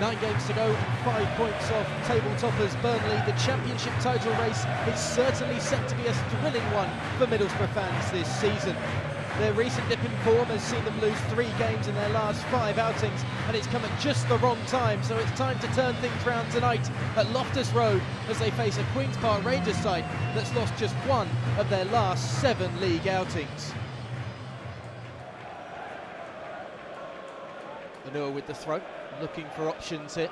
Nine games to go five points off table toppers Burnley. The championship title race is certainly set to be a thrilling one for Middlesbrough fans this season. Their recent dip in form has seen them lose three games in their last five outings, and it's come at just the wrong time. So it's time to turn things round tonight at Loftus Road as they face a Queen's Park Rangers side that's lost just one of their last seven league outings. Manure with the throw, looking for options here.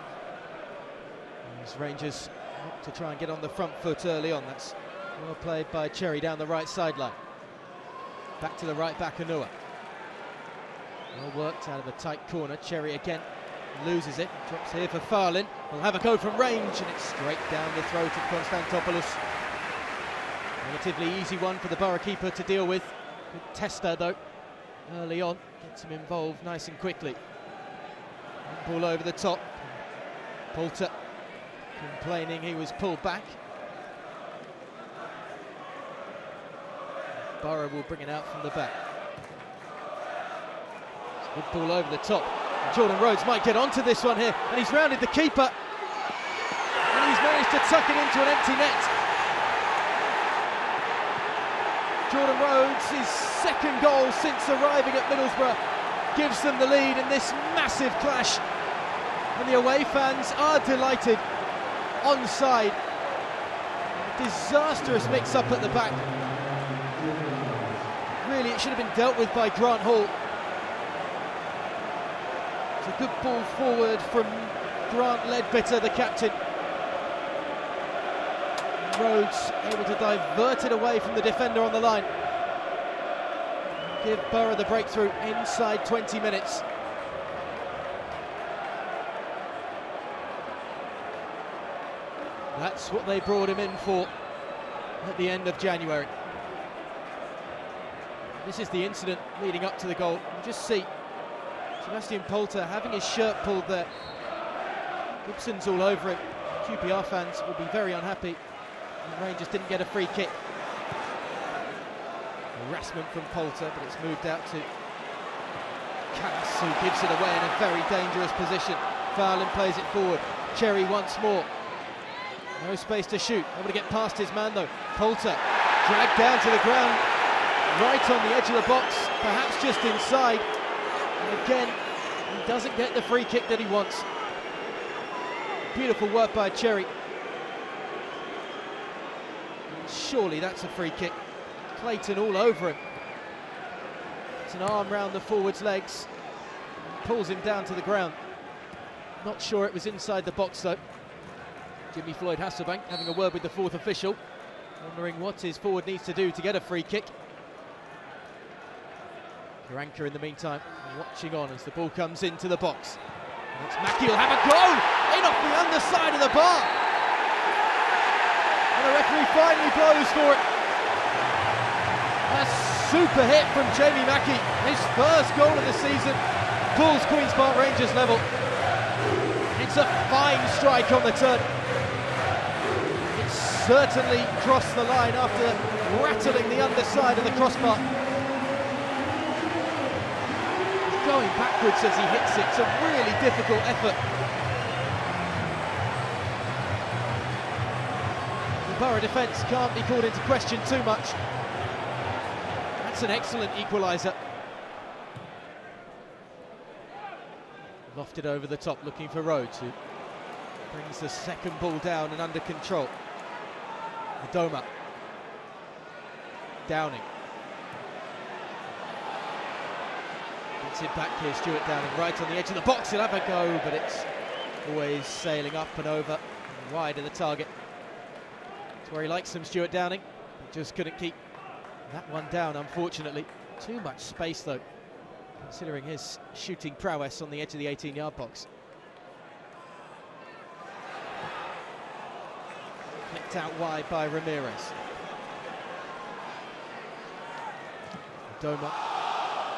As Rangers to try and get on the front foot early on. That's well played by Chery down the right sideline. Back to the right back, Onuoha. Well worked out of a tight corner. Chery again loses it. Drops here for Faurlin. Will have a go from range, and it's straight down the throat of Konstantopoulos. Relatively easy one for the Boro keeper to deal with. Good tester though, early on. Gets him involved nice and quickly. Ball over the top. Polter complaining he was pulled back. Boro will bring it out from the back. Good ball over the top. Jordan Rhodes might get onto this one here, and he's rounded the keeper. And he's managed to tuck it into an empty net. Jordan Rhodes, his second goal since arriving at Middlesbrough, gives them the lead in this massive clash. And the away fans are delighted. Onside. Disastrous mix up at the back. Really, it should have been dealt with by Grant Hall. It's a good ball forward from Grant Leadbitter, the captain. Rhodes able to divert it away from the defender on the line. Give Boro the breakthrough inside 20 minutes. That's what they brought him in for at the end of January. This is the incident leading up to the goal. You just see Sebastian Polter having his shirt pulled there. Gibson's all over it. QPR fans will be very unhappy. And Rangers didn't get a free kick. Harassment from Polter, but it's moved out to Cass, who gives it away in a very dangerous position. Faurlin plays it forward. Chery once more. No space to shoot. Able to get past his man though. Polter dragged down to the ground, right on the edge of the box, perhaps just inside. And again, he doesn't get the free kick that he wants. Beautiful work by Chery. Surely that's a free kick. Clayton all over him. It's an arm round the forward's legs. Pulls him down to the ground. Not sure it was inside the box though. Jimmy Floyd Hasselbaink having a word with the fourth official, wondering what his forward needs to do to get a free kick. Karanka in the meantime watching on as the ball comes into the box. And it's Mackie will have a go in off the underside of the bar. And the referee finally blows for it. A super hit from Jamie Mackie, his first goal of the season, pulls Queen's Park Rangers level. It's a fine strike on the turn It certainly crossed the line after rattling the underside of the crossbar. Going backwards as he hits it, it's a really difficult effort. The Boro defence can't be called into question too much. That's an excellent equaliser. Lofted over the top, looking for Rhodes, who brings the second ball down and under control. Adomah. Downing. Gets it back here, Stewart Downing, right on the edge of the box. He'll have a go, but it's always sailing up and over and wide of the target. That's where he likes him, Stewart Downing. He just couldn't keep that one down, unfortunately. Too much space, though, considering his shooting prowess on the edge of the 18-yard box. Flicked out wide by Ramirez. Doma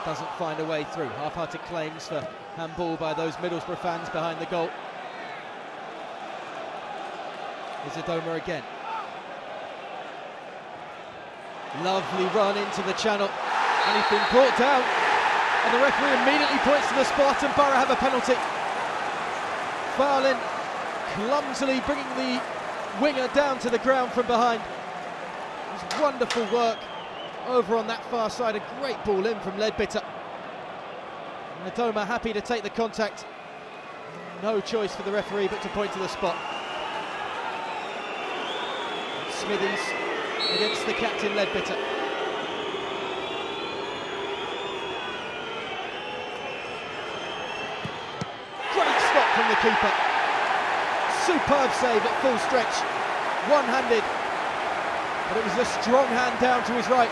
doesn't find a way through. Half-hearted claims for handball by those Middlesbrough fans behind the goal. Is Adomah again. Lovely run into the channel, and he's been brought down. And the referee immediately points to the spot, and Boro have a penalty. McFarlane clumsily bringing the winger down to the ground from behind. It was wonderful work over on that far side. A great ball in from Leadbitter. Adomah happy to take the contact. No choice for the referee but to point to the spot. Smithies against the captain Leadbitter. Great stop from the keeper. Superb save at full stretch. One-handed. But it was a strong hand down to his right.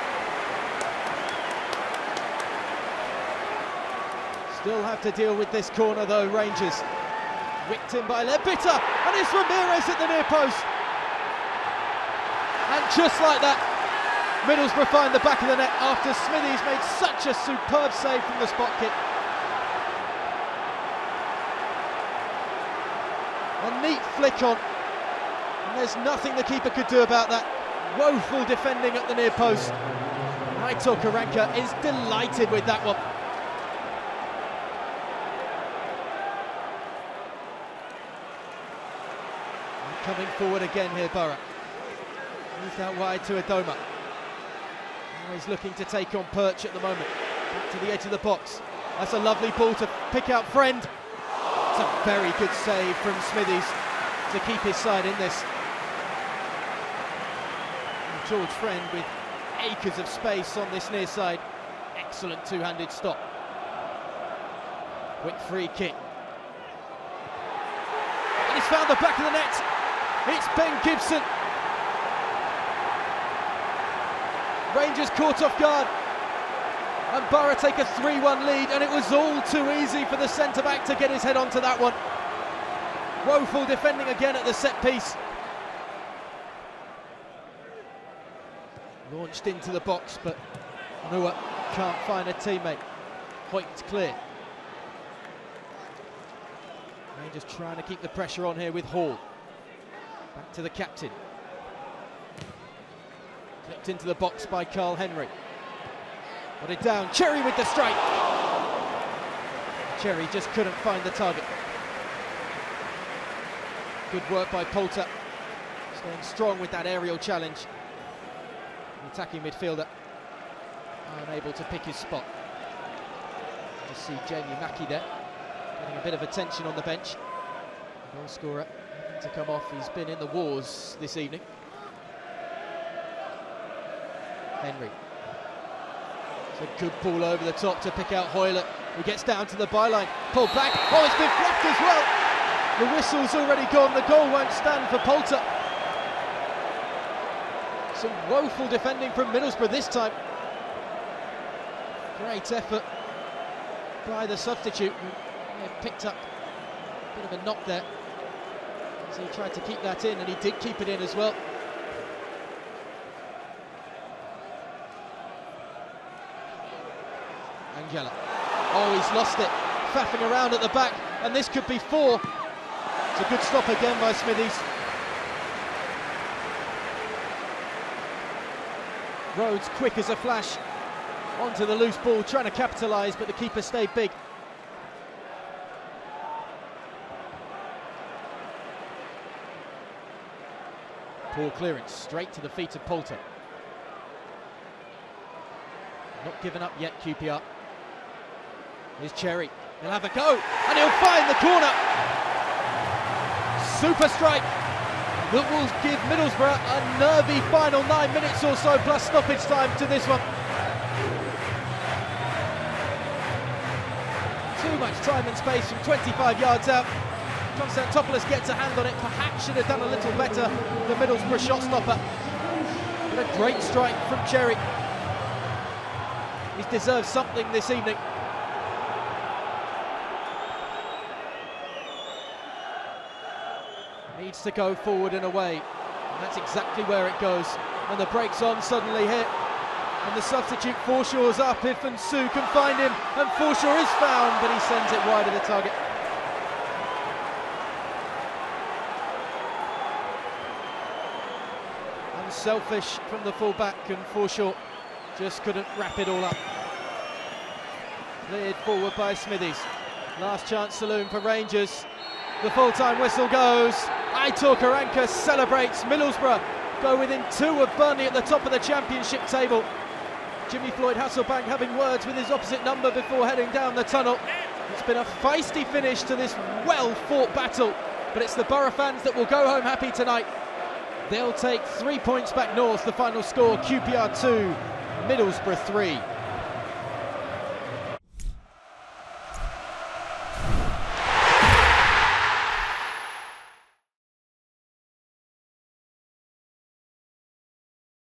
Still have to deal with this corner though, Rangers. Whipped in by Leadbitter, and it's Ramirez at the near post. And just like that, Middlesbrough find the back of the net after Smithies made such a superb save from the spot kick. A neat flick on, and there's nothing the keeper could do about that. Woeful defending at the near post. Aitor Karanka is delighted with that one. Coming forward again here, Boro. Moved out wide to Adomah. He's looking to take on Perch at the moment. Back to the edge of the box. That's a lovely ball to pick out Friend. It's a very good save from Smithies to keep his side in this. And George Friend with acres of space on this near side. Excellent two-handed stop. Quick free kick. And he's found the back of the net. It's Ben Gibson. Rangers caught off guard. And Boro take a 3-1 lead and it was all too easy for the centre-back to get his head onto that one. Woeful defending again at the set piece. Launched into the box but Nua can't find a teammate. Hoyt clear. Rangers trying to keep the pressure on here with Hall. Back to the captain. Clipped into the box by Karl Henry. Got it down. Chery with the strike. Chery just couldn't find the target. Good work by Polter. Staying strong with that aerial challenge. The attacking midfielder unable to pick his spot. You see Jamie Mackie there, getting a bit of attention on the bench. Goal scorer to come off. He's been in the wars this evening. Henry. It's a good ball over the top to pick out Hoilett, who gets down to the byline. Pulled back. Oh, it's been fluffed as well. The whistle's already gone. The goal won't stand for Polter. Some woeful defending from Middlesbrough this time. Great effort by the substitute. Who picked up a bit of a knock there. So he tried to keep that in, and he did keep it in as well. Oh, he's lost it. Faffing around at the back, and this could be four. It's a good stop again by Smithies. Rhodes quick as a flash onto the loose ball, trying to capitalise, but the keeper stayed big. Poor clearance, straight to the feet of Polter. Not given up yet, QPR. Here's Chery. He'll have a go, and he'll find the corner. Super strike that will give Middlesbrough a nervy final nine minutes or so plus stoppage time to this one. Too much time and space from 25 yards out. Konstantopoulos gets a hand on it, perhaps should have done a little better, the Middlesbrough shot stopper. But a great strike from Chery. He's deserved something this evening. Needs to go forward and away. And that's exactly where it goes. And the brakes on suddenly hit. And the substitute Forshaw's up if Nsue can find him. And Forshaw is found, but he sends it wide of the target. Unselfish from the full-back and Forshaw just couldn't wrap it all up. Cleared forward by Smithies. Last chance saloon for Rangers. The full-time whistle goes. Aitor Karanka celebrates. Middlesbrough go within two of Burnley at the top of the championship table. Jimmy Floyd Hasselbaink having words with his opposite number before heading down the tunnel. It's been a feisty finish to this well-fought battle, but it's the Boro fans that will go home happy tonight. They'll take three points back north. The final score, QPR 2, Middlesbrough 3.